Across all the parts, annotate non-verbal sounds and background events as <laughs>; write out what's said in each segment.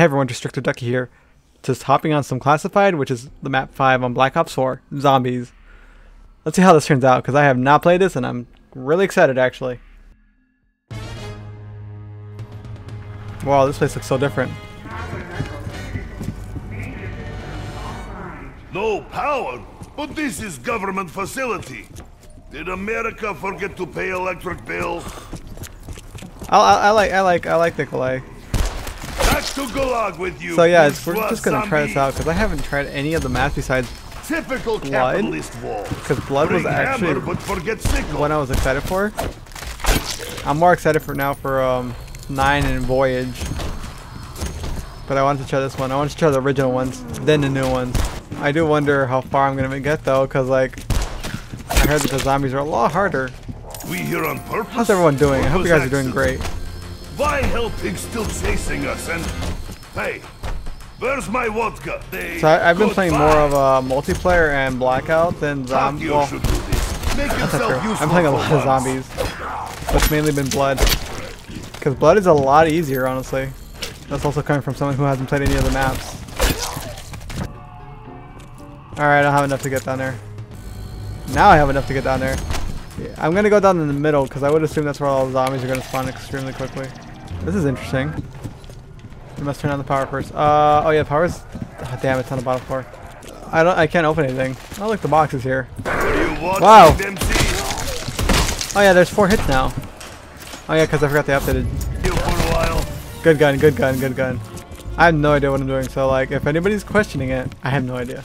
Hey everyone, Destructive Ducky here. Just hopping on some classified, which is the map 5 on Black Ops 4, Zombies. Let's see how this turns out, because I have not played this and I'm really excited actually. Wow, this place looks so different. No power, but this is government facility. Did America forget to pay electric bills? I, I, I like I like I like Nikolai. Back to Gulag with you. So yeah, it's, we're just gonna try this out because I haven't tried any of the maps besides Typical Blood? Because Blood was actually what I was excited for. I'm more excited for now for um nine and Voyage. But I wanted to try this one. I wanted to try the original ones, then the new ones. I do wonder how far I'm gonna get though, cause like I heard that the zombies are a lot harder. We here on purpose. How's everyone doing? I hope you guys are doing great. Why hell pigs still chasing us? And hey, where's my vodka? They So I, I've been playing more of a uh, multiplayer and Blackout than zombies. Well, should do this. Make <laughs> that's not true. I'm playing a lot of zombies, but it's mainly been Blood. Cause Blood is a lot easier, honestly. That's also coming from someone who hasn't played any of the maps. Alright, I don't have enough to get down there. Now I have enough to get down there. Yeah, I'm gonna go down in the middle because I would assume that's where all the zombies are gonna spawn extremely quickly. This is interesting. We must turn on the power first. Uh, oh yeah, power's. Oh, damn, it's on the bottom floor. I don't. I can't open anything. Oh look, the box is here. Wow. Oh yeah, there's four hits now. Oh yeah, because I forgot they updated. Good gun, good gun, good gun. I have no idea what I'm doing, so like, if anybody's questioning it, I have no idea.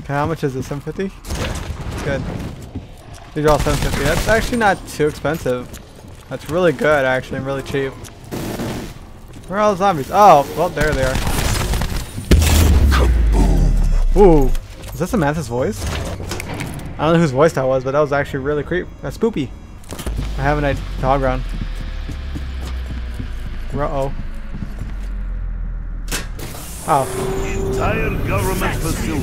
Okay, how much is this? 750? Yeah, It's good. These are all 750. That's actually not too expensive. That's really good, actually, and really cheap. Where are all the zombies? Oh, well, there they are. Ooh, is that Samantha's voice? I don't know whose voice that was, but that was actually really creep. That's spoopy. I have an idea. Dog ground. Uh-oh. Oh. Entire government facility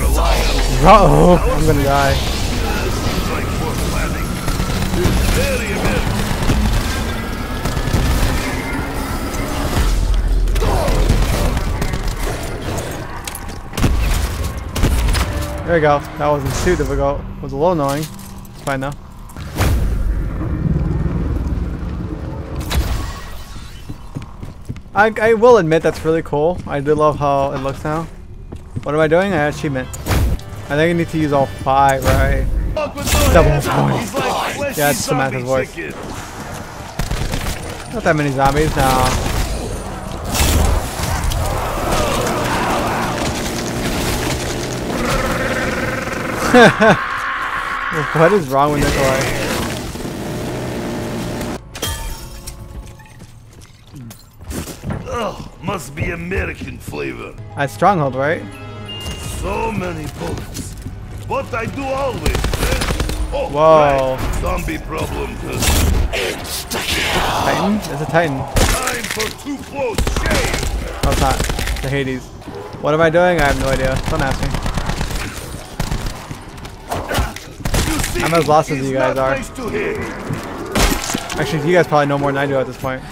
rely on Uh-oh. I'm gonna die. Seems like poor planning. It's very American. There we go. That wasn't too difficult. It was a little annoying. It's fine though. I, I will admit that's really cool. I do love how it looks now. What am I doing? I achievement. I think I need to use all five, right? Double. He's like Yeah, it's Samantha's voice. Not that many zombies now. <laughs> what is wrong with Nikolai? Ugh, must be American flavor. That's Stronghold, right? So many bullets. What I do always. eh? Oh, Whoa. right. Zombie problem. Titan? It's a Titan. Time for too close shave. No, it's not. It's the Hades. What am I doing? I have no idea. Don't ask me. You see, I'm as lost as you guys are. Actually, you guys probably know more than I do at this point.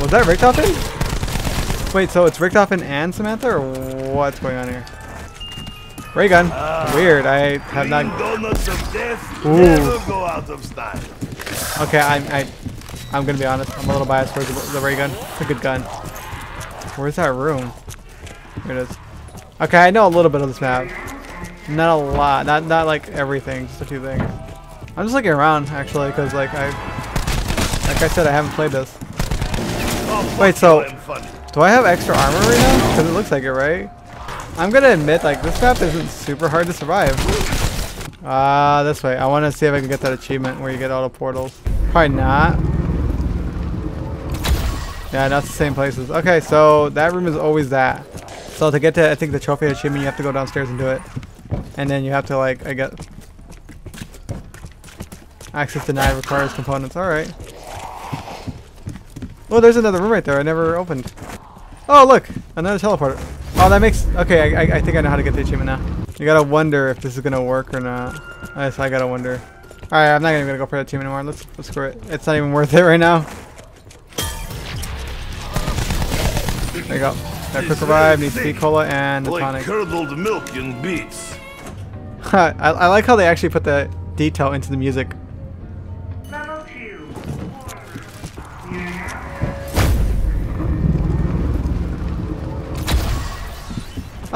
Was that Richtofen? Wait, so it's Richtofen and Samantha, or what's going on here? Ray gun. Weird. I have not. Ooh. Okay, I'm. I, I'm gonna be honest. I'm a little biased towards the, the ray gun. It's a good gun. Where's that room? Here it is. Okay, I know a little bit of this map. Not a lot. Not not like everything. Just a few things. I'm just looking around actually, because like I, like I said, I haven't played this. Oh, Wait, so-. Do I have extra armor right now? Because it looks like it, right? I'm gonna admit, like, this map isn't super hard to survive. Ah, this way. I want to see if I can get that achievement where you get all the portals. Probably not. Yeah, that's the same places. Okay, so that room is always that. So to get to, I think, the trophy achievement, you have to go downstairs and do it. And then you have to, like, I get... Access denied requires components. Alright. Oh, there's another room right there I never opened. Oh, look! Another teleporter. Oh, that makes... Okay, I, I, I think I know how to get the achievement now. You gotta wonder if this is gonna work or not. I, guess I gotta wonder. Alright, I'm not even gonna go for that team anymore. Let's let's screw it. It's not even worth it right now. There you go. Got quick revive, needs speed cola and a like tonic. curdled milk and beets. <laughs> I, I like how they actually put the detail into the music.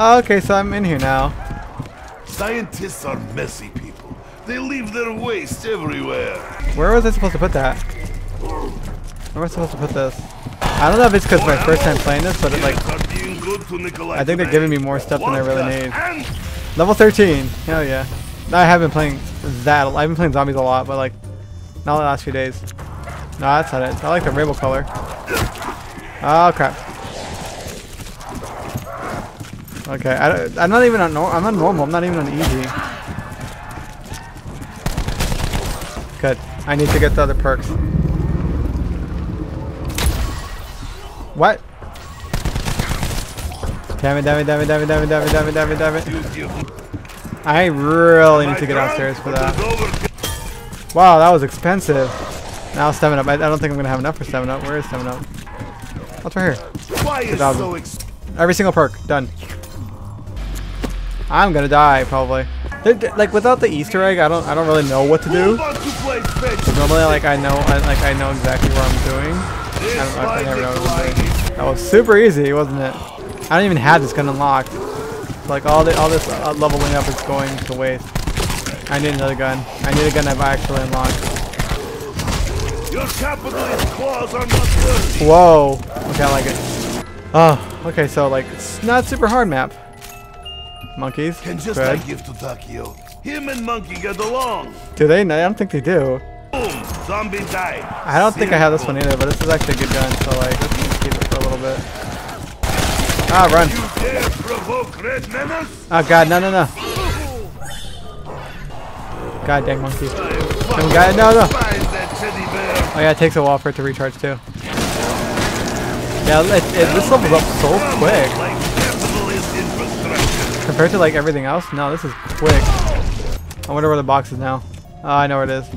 Oh, okay, so I'm in here now. Scientists are messy people. They leave their waste everywhere. Where was I supposed to put that? Where was I supposed to put this? I don't know if it's because my first time playing this, but it, like Are being good to Nikolai I think they're giving me more stuff than I really need. Level 13. Hell yeah. I have been playing that. I've been playing zombies a lot, but like not the last few days. No, that's not it. I like the rainbow color. Oh crap. Okay, I, I'm not even on. I'm on normal. I'm not even on easy. Good. I need to get the other perks. What? Damn it! Damn it! Damn it! Damn it! Damn it! Damn it! Damn it! Damn it! Damn it! I really need to get downstairs for that. but it's over- Wow, that was expensive. Now stamina up. I, I don't think I'm gonna have enough for stamina up. Where is stamina up? What's right here? Why is so Every single perk done. I'm gonna die probably. Like without the Easter egg, I don't I don't really know what to do. Move on to play fetch. Normally, like I know I, like I know exactly what I'm doing. I, don't, I never know what I'm doing. That was super easy, wasn't it? I don't even have this gun unlocked. Like all the all this uh, leveling up is going to waste. I need another gun. I need a gun I've actually unlocked. Your capitalist claws are not worthy. Whoa. Okay, I like it. Oh, okay, so like it's not super hard map. Monkeys. Can just Good. I give to Takeo. Him and Monkey get along. Do they? I don't think they do. Boom, zombie died. I don't think I have this one either, but this is actually a good gun, so like keep it for a little bit. Ah, run. You dare provoke Red Oh god, no, no, no. God dang monkey. I guy- no, no. despise that teddy bear. Oh yeah, it takes a while for it to recharge too. Yeah, it, it, this levels up so quick Like capitalist infrastructure. compared to like everything else. No, this is quick. I wonder where the box is now. Oh, I know where it is.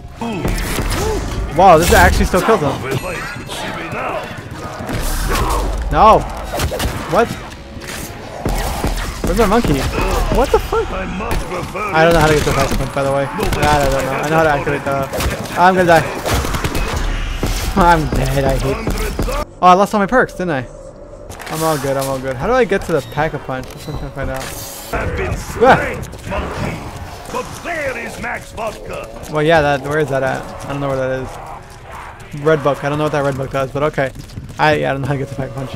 Wow, this actually still kills them. No. What? Where's my monkey? What the fuck? I don't know how to get the fast punch, by the way. I don't know. I know how to activate the. I'm gonna die. I'm dead. I hate. Oh, I lost all my perks, didn't I? I'm all good. I'm all good. How do I get to the pack a punch? That's what I'm trying to find out. have been slain, monkey. But where is Max Vodka? Well, yeah. That. Where is that at? I don't know where that is. Red book. I don't know what that red book does, but okay. I. Yeah, I don't know how to get the pack punch.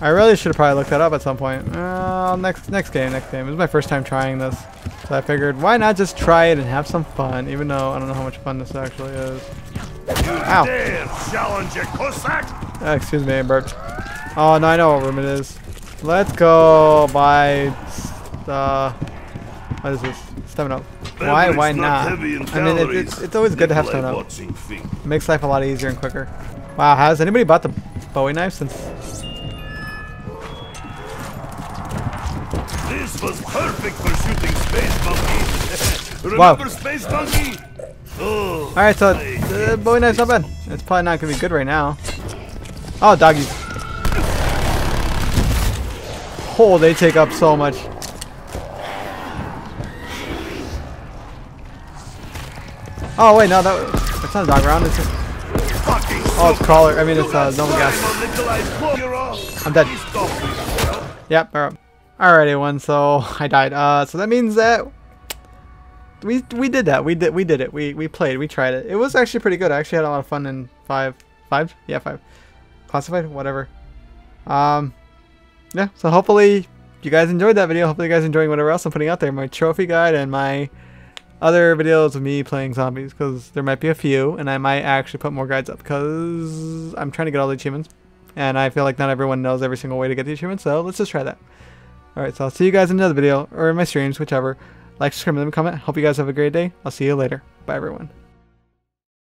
I really should have probably looked that up at some point. Uh, next next game, next game. It was my first time trying this, so I figured why not just try it and have some fun, even though I don't know how much fun this actually is. Ow. challenge a Cossack? Uh, excuse me, I burped. Oh no, I know what room it is. Let's go by. Uh, what is this? Stamina up. Why? Why not? I mean, it, calories. it's it's always good to have stamina up. Makes life a lot easier and quicker. Wow, has anybody bought the Bowie knife since? This was perfect for shooting Space Monkey. <laughs> Wow. Remember Space Monkey? Oh, All right, so the uh, Bowie knife's not bad. It's probably not gonna be good right now. Oh, doggies. Oh, they take up so much. Oh wait, no, that it's not a dog round. It's just oh, it's crawler. I mean, it's uh, no slime gas. I'm dead. Yep, we're. Alright, everyone. So <laughs> I died. Uh, so that means that we we did that. We did we did it. We we played. We tried it. It was actually pretty good. I actually had a lot of fun in five five. Yeah, five. Classified, whatever. Um, yeah. So hopefully you guys enjoyed that video. Hopefully you guys enjoying whatever else I'm putting out there. My trophy guide and my other videos of me playing zombies because there might be a few and I might actually put more guides up because I'm trying to get all the achievements and I feel like not everyone knows every single way to get the achievements so let's just try that. Alright so I'll see you guys in another video or in my streams whichever. Like, subscribe, and comment. Hope you guys have a great day. I'll see you later. Bye everyone.